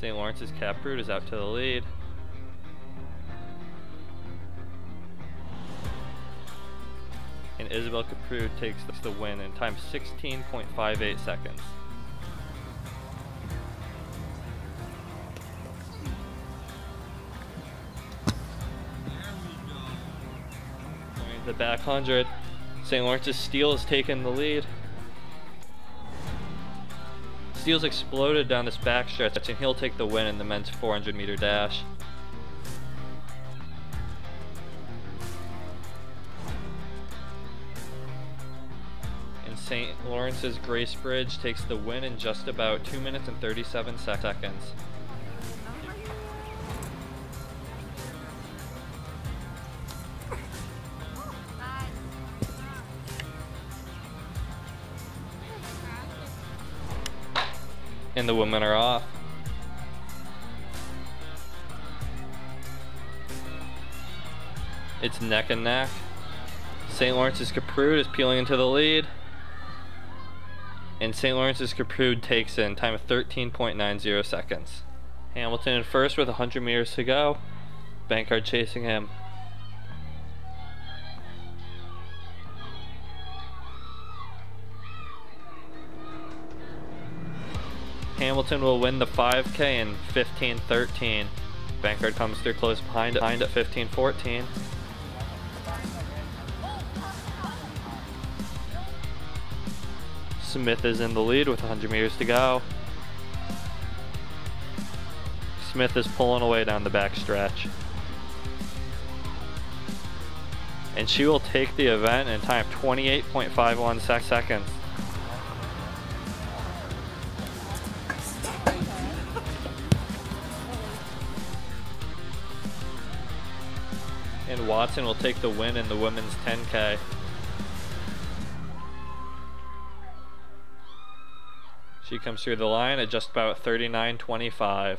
St. Lawrence's Caprud is out to the lead. And Isabel Caprud takes the win in time 16.58 seconds. The back 100. St. Lawrence's Steele has taken the lead. Steele's exploded down this backstretch and he'll take the win in the men's 400 meter dash. St. Lawrence's Grace Bridge takes the win in just about 2 minutes and 37 seconds. and the women are off. It's neck and neck. St. Lawrence's Caprud is peeling into the lead. And St. Lawrence's Caprud takes in time of 13.90 seconds. Hamilton in first with 100 meters to go. Bankard chasing him. Hamilton will win the 5K in 15-13. Bankard comes through close behind, behind at 15-14. Smith is in the lead with 100 meters to go. Smith is pulling away down the back stretch. And she will take the event in time 28.51 seconds. and Watson will take the win in the women's 10K. She comes through the line at just about 39.25.